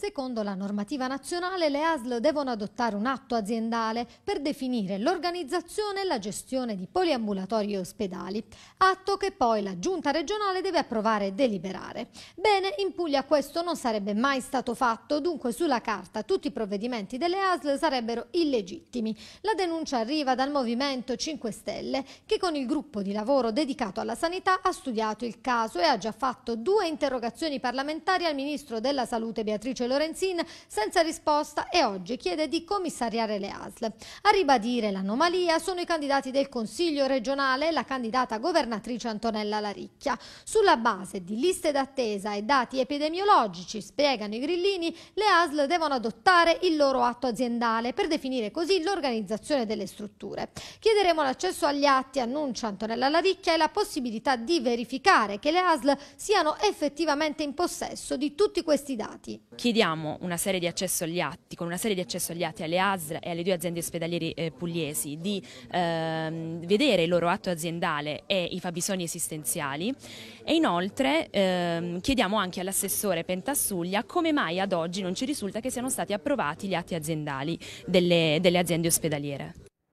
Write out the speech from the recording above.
Secondo la normativa nazionale, le ASL devono adottare un atto aziendale per definire l'organizzazione e la gestione di poliambulatori e ospedali, atto che poi la giunta regionale deve approvare e deliberare. Bene, in Puglia questo non sarebbe mai stato fatto, dunque sulla carta tutti i provvedimenti delle ASL sarebbero illegittimi. La denuncia arriva dal Movimento 5 Stelle, che con il gruppo di lavoro dedicato alla sanità ha studiato il caso e ha già fatto due interrogazioni parlamentari al Ministro della Salute Beatrice Lorenzin senza risposta e oggi chiede di commissariare le ASL. A ribadire l'anomalia sono i candidati del Consiglio regionale e la candidata governatrice Antonella Laricchia. Sulla base di liste d'attesa e dati epidemiologici, spiegano i grillini, le ASL devono adottare il loro atto aziendale per definire così l'organizzazione delle strutture. Chiederemo l'accesso agli atti, annuncia Antonella Laricchia, e la possibilità di verificare che le ASL siano effettivamente in possesso di tutti questi dati. Chiediamo chiediamo una serie di accesso agli atti, con una serie di accesso agli atti alle ASL e alle due aziende ospedalieri eh, pugliesi, di ehm, vedere il loro atto aziendale e i fabbisogni esistenziali e inoltre ehm, chiediamo anche all'assessore Pentassuglia come mai ad oggi non ci risulta che siano stati approvati gli atti aziendali delle, delle aziende ospedaliere.